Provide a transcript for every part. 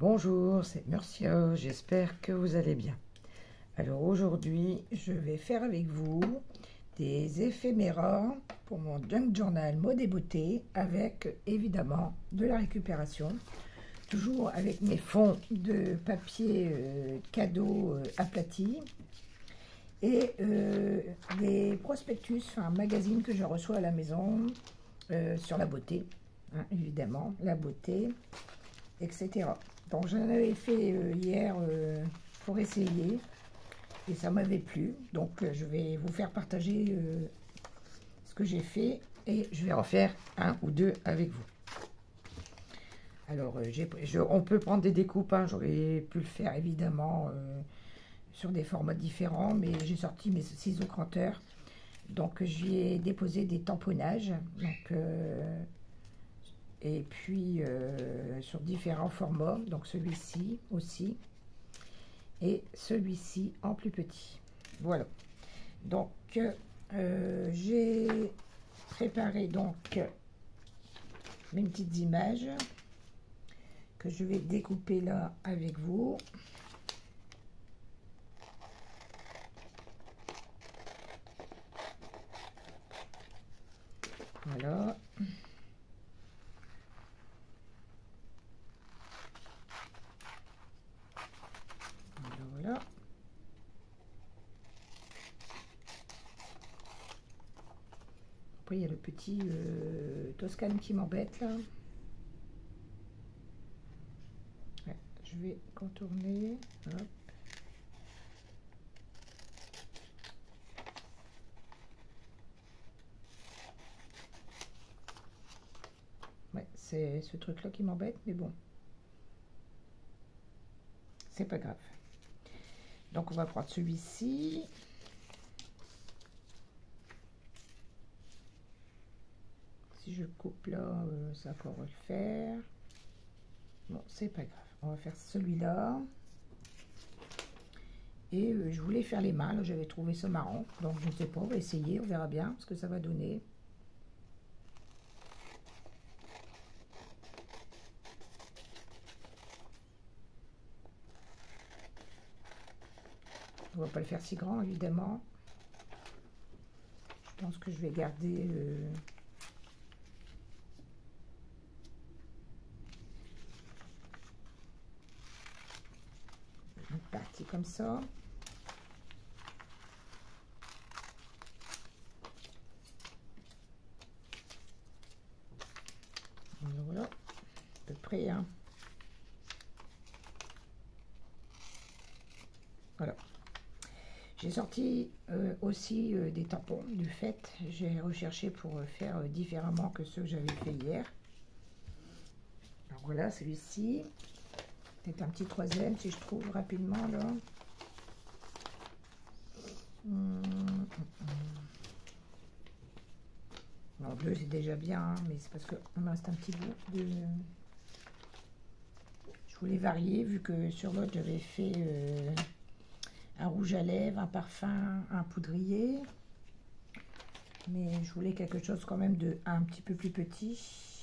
Bonjour, c'est Murcia, j'espère que vous allez bien. Alors aujourd'hui, je vais faire avec vous des éphéméras pour mon Junk Journal mode et beauté avec évidemment de la récupération. Toujours avec mes fonds de papier euh, cadeau euh, aplati et euh, des prospectus, enfin magazines que je reçois à la maison sur la beauté, hein, évidemment, la beauté, etc. J'en avais fait hier pour essayer et ça m'avait plu. Donc euh, je vais vous faire partager euh, ce que j'ai fait et je vais en faire un ou deux avec vous. Alors, euh, on peut prendre des découpes, hein. j'aurais pu le faire évidemment sur des formats différents, mais j'ai sorti mes ciseaux cranteurs. Donc, j'y ai déposé des tamponnages. Donc, et puis, sur différents formats, donc celui-ci aussi et celui-ci en plus petit. Voilà. Donc, euh, j'ai préparé donc mes petites images que je vais découper là avec vous. Voilà. Euh, Toscane qui m'embête là. je vais contourner. C'est ce truc-là qui m'embête, mais bon. C'est pas grave. Donc, on va prendre celui-ci. Si je coupe là, euh, ça pourra le faire. Bon, c'est pas grave. On va faire celui-là. Et euh, je voulais faire les mains. J'avais trouvé ça marrant. Donc, je ne sais pas. On va essayer. On verra bien ce que ça va donner. On va pas le faire si grand, évidemment. Je pense que je vais garder... Euh, ça. Voilà, à peu près. Hein. Voilà. J'ai sorti euh, aussi euh, des tampons du fait. J'ai recherché pour euh, faire différemment que ceux que j'avais fait hier. Voilà, celui-ci. Peut-être un petit troisième si je trouve rapidement là. Non, bleu c'est déjà bien, hein, mais c'est parce qu'il me reste un petit bout de... Je voulais varier vu que sur l'autre j'avais fait euh, un rouge à lèvres, un parfum, un poudrier. Mais je voulais quelque chose quand même de un petit peu plus petit.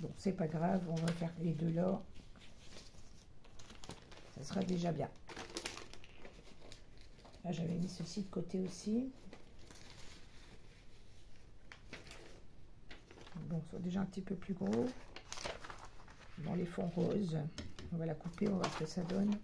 Bon, c'est pas grave, on va faire les deux là. Ça sera déjà bien. Là, j'avais mis ceci de côté aussi. Bon, soit déjà un petit peu plus gros. Dans les fonds roses. On va la couper, on va voir ce que ça donne.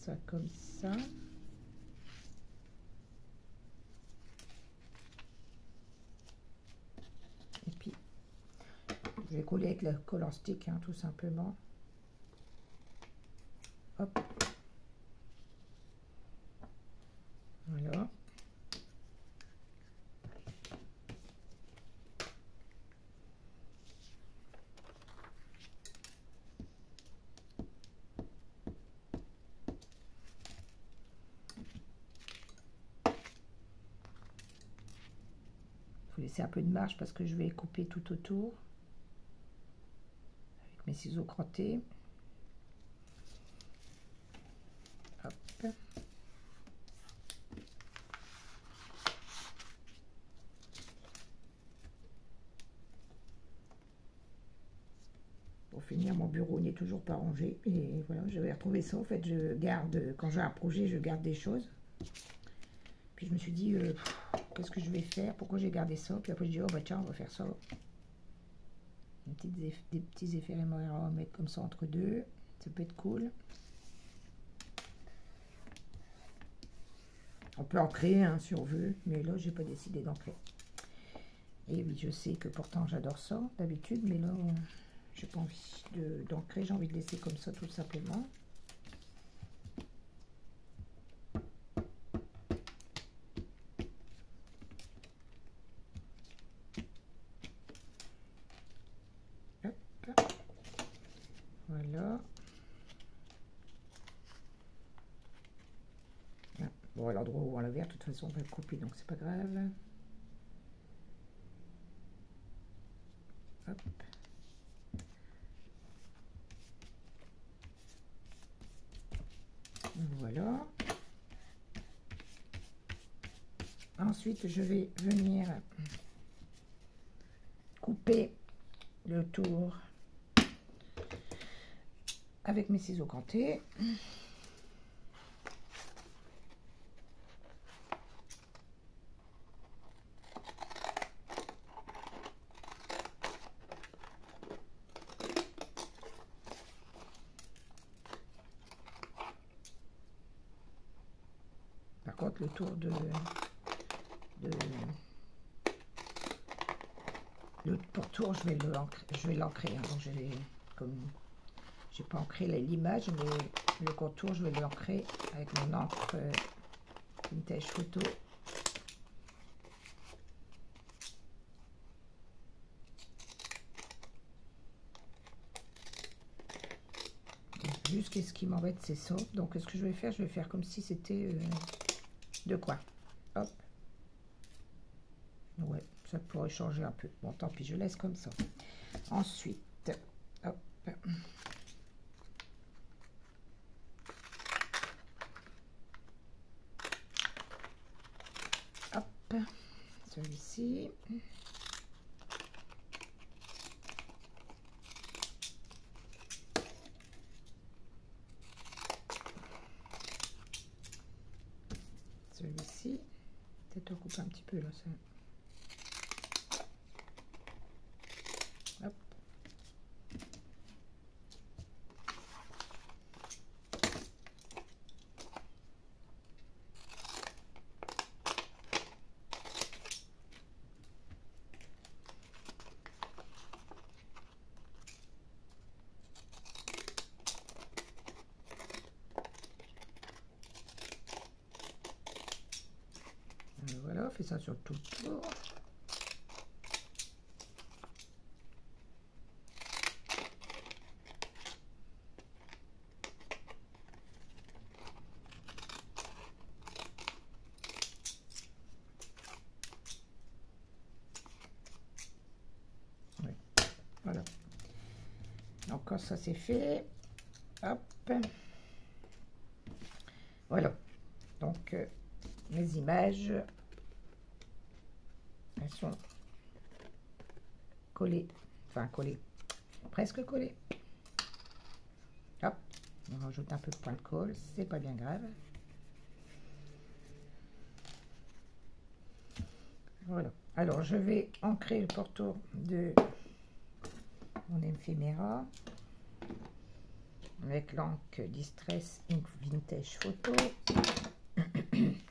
Ça comme ça. Et puis, je vais coller avec le collant stick, hein, tout simplement. Hop. Voilà. Laisser un peu de marge parce que je vais couper tout autour avec mes ciseaux crottés. Pour finir, mon bureau n'est toujours pas rangé. Et voilà, je vais retrouver ça. En fait, je garde, quand j'ai un projet, je garde des choses. Puis je me suis dit, euh, qu'est-ce que je vais faire? Pourquoi j'ai gardé ça? Puis après, je dis, oh bah tiens, on va faire ça. Des, des petits effets à mettre comme ça entre deux. Ça peut être cool. On peut en si on veut, mais là, j'ai pas décidé d'en créer. Et oui, je sais que pourtant, j'adore ça d'habitude, mais là, j'ai pas envie d'en créer. J'ai envie de laisser comme ça, tout simplement. Voilà. Bon, à l'endroit où on l'envers, de toute on va couper, donc c'est pas grave. Voilà. Ensuite, je vais venir couper le tour avec mes ciseaux cantés. Le tour de, le pourtour, je vais le je vais l'ancrer. Hein, donc je vais comme j'ai pas ancré l'image, mais le contour, je vais l'ancrer avec mon encre euh, vintage photo. Juste ce qui m'embête, c'est ça. Donc, ce que je vais faire, je vais faire comme si c'était euh, de quoi. Hop. Ouais, ça pourrait changer un peu. Bon, tant pis, je laisse comme ça. Ensuite, hop. celui-ci. Celui-ci. Peut-être on coupe un Ça. sur tout le tour. Voilà. Donc quand ça c'est fait, hop. Voilà. Donc euh, mes images sont collées, enfin collées, presque collées. Hop, on rajoute un peu de point de colle, c'est pas bien grave. Voilà. Alors, je vais ancrer le porto de mon éphéméra avec l'encre Distress Ink Vintage Photo.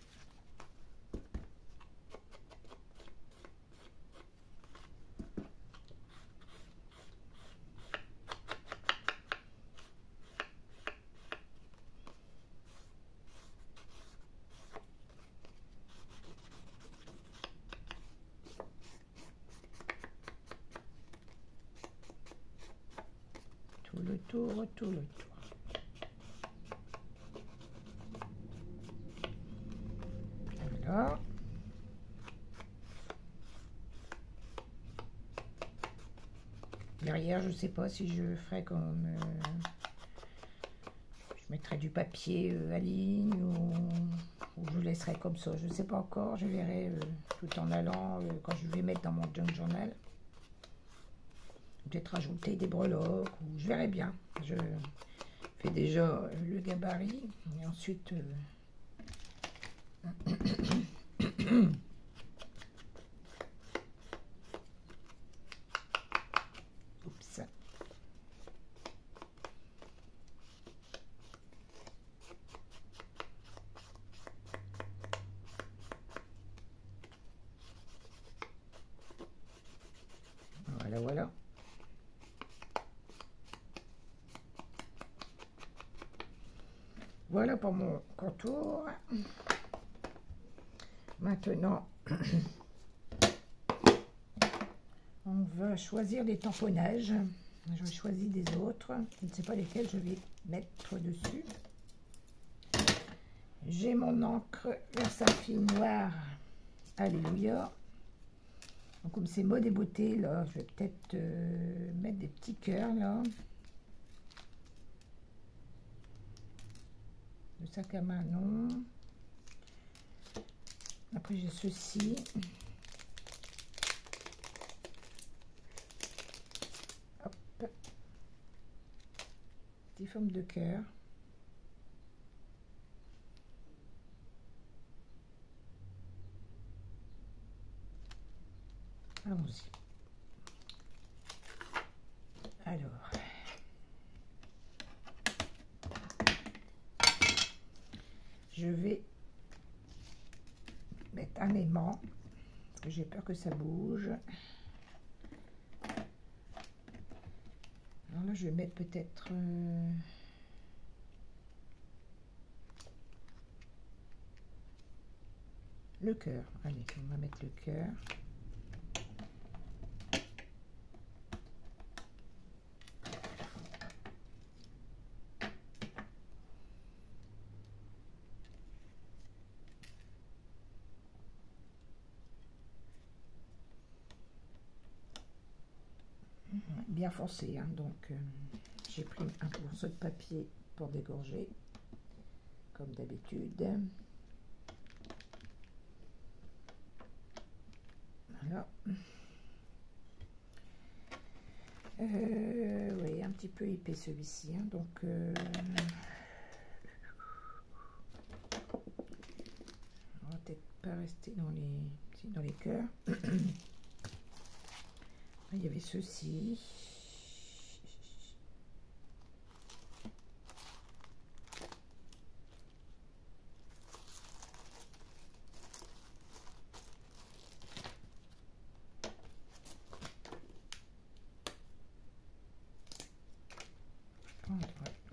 retour, retour, retour. Derrière, je ne sais pas si je ferai comme... Euh, je mettrai du papier euh, à ligne ou, je laisserai comme ça. Je ne sais pas encore. Je verrai euh, tout en allant quand je vais mettre dans mon junk journal. Peut-être rajouter des breloques, ou je verrai bien. Je fais déjà le gabarit et ensuite... Voilà, voilà. Voilà pour mon contour. Maintenant, on va choisir les tamponnages. Je choisis des autres. Je ne sais pas lesquels je vais mettre dessus. J'ai mon encre Versafine noire. Alléluia. Comme c'est mode et beauté, je vais peut-être euh, mettre des petits cœurs, là. Le sac à main, non. Après, j'ai ceci. Hop. Des formes de cœur. Allons-y. Alors. Je vais mettre un aimant parce que j'ai peur que ça bouge. Alors là, je vais mettre peut-être... Euh, le cœur. Allez, on va mettre le cœur. Foncé. Hein, donc, euh, j'ai pris un morceau de papier pour dégorger, comme d'habitude. Voilà. Euh, oui, un petit peu épais celui-ci. Hein, donc, euh, on va peut-être pas rester dans les, dans les cœurs. Il y avait ceci.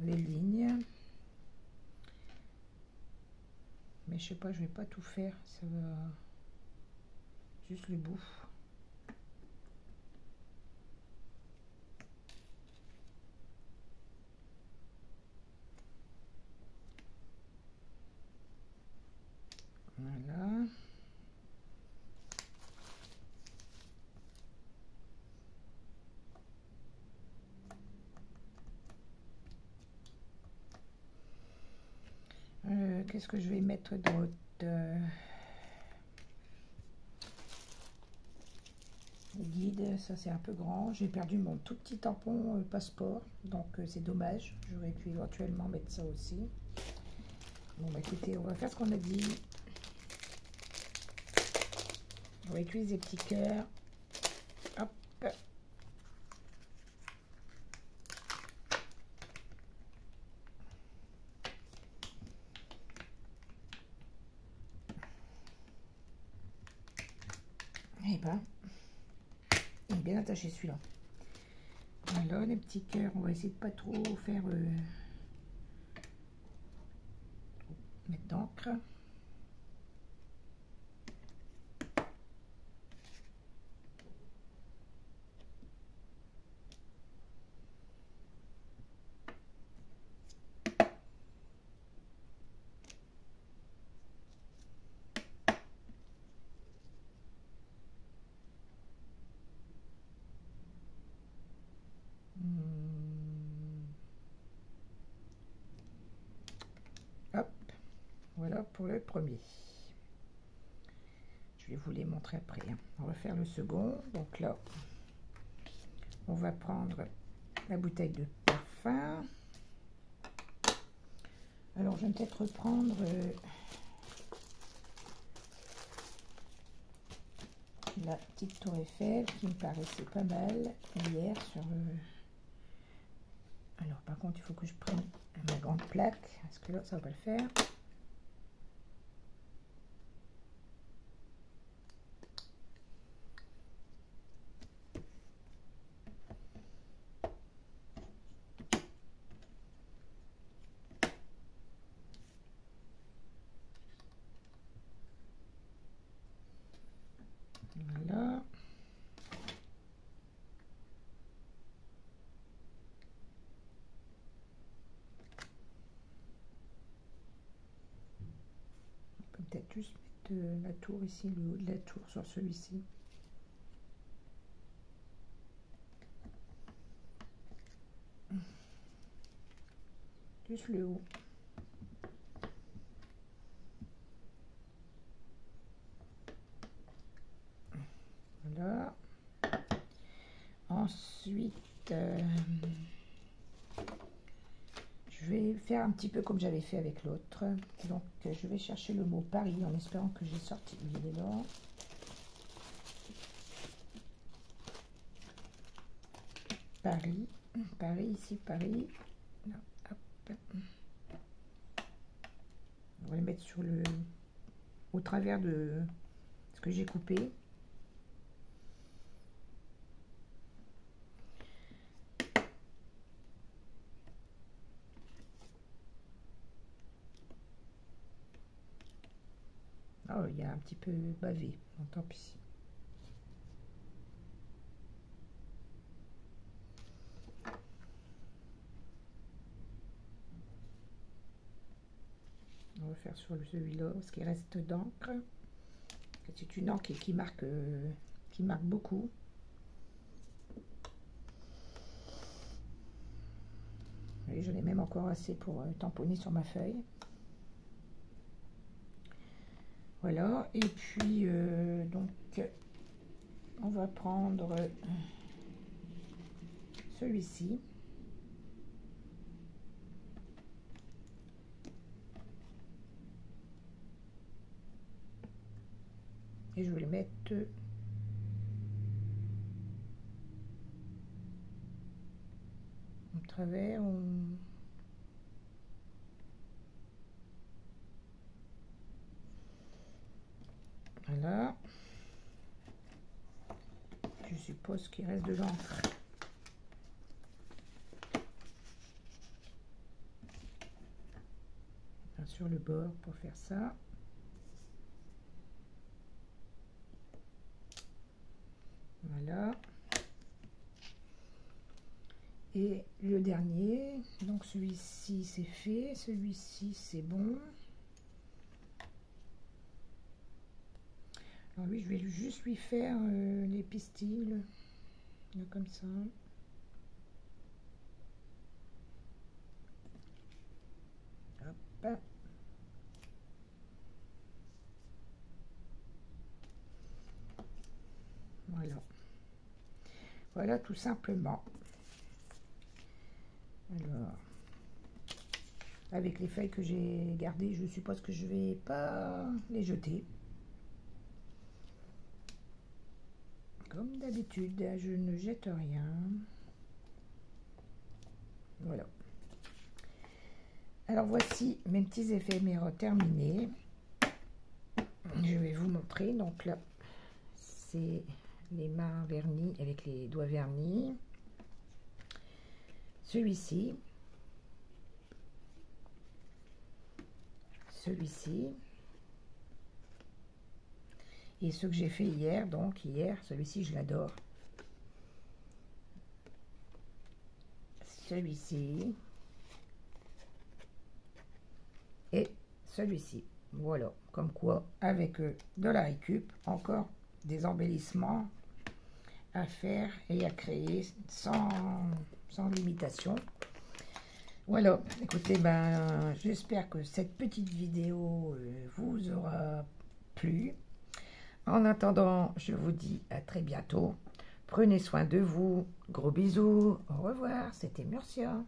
Les lignes. Mais je sais pas je vais pas tout faire ça va juste le bout que je vais mettre d'autre guide, ça c'est un peu grand. J'ai perdu mon tout petit tampon euh, passeport, donc euh, c'est dommage. J'aurais pu éventuellement mettre ça aussi. Bon bah écoutez, on va faire ce qu'on a dit. On va utiliser des petits cœurs. Hop. Eh ben, attaché celui-là. Alors, les petits cœurs, on va essayer de pas trop faire... Euh, mettre d'encre. Je vais vous les montrer après. Hein. On va faire le second. Donc là, on va prendre la bouteille de parfum. Alors, je vais peut-être reprendre euh, la petite tour Eiffel qui me paraissait pas mal hier sur... Alors, par contre, il faut que je prenne ma grande plaque, parce que là, ça va pas le faire. peut-être juste mettre la tour ici, le haut de la tour sur celui-ci. Juste le haut. Voilà. Ensuite, euh, je vais faire un petit peu comme j'avais fait avec l'autre. Donc, je vais chercher le mot Paris en espérant que j'ai sorti. Il. Paris. Paris, ici, Paris. On va le mettre sur le... au travers de ce que j'ai coupé. Oh, il y a un petit peu bavé. tant pis. On va faire sur celui-là ce qui reste d'encre. C'est une encre qui marque, euh, qui marque beaucoup. Et je l'ai même encore assez pour euh, tamponner sur ma feuille. Et puis euh, donc on va prendre celui-ci. Et je vais le mettre au travers. Je suppose qu'il reste de l'encre. Sur le bord pour faire ça. Voilà. Et le dernier, donc celui-ci c'est fait, celui-ci c'est bon. Alors lui, je vais juste lui faire euh, les pistils, comme ça. Voilà. Voilà tout simplement. Alors, avec les feuilles que j'ai gardées, je suppose que je vais pas les jeter. D'habitude, je ne jette rien. Voilà. Alors voici mes petits éphémères terminés. Je vais vous montrer. Donc là, c'est les mains vernies avec les doigts vernis. Celui-ci. Celui-ci. Et ce que j'ai fait hier, donc hier, celui-ci, je l'adore. Celui-ci. Et celui-ci. Voilà, comme quoi, avec de la récup, encore des embellissements à faire et à créer sans, sans limitation. Voilà, écoutez, ben, j'espère que cette petite vidéo euh, vous aura plu. En attendant, je vous dis à très bientôt. Prenez soin de vous. Gros bisous. Au revoir. C'était Murcia.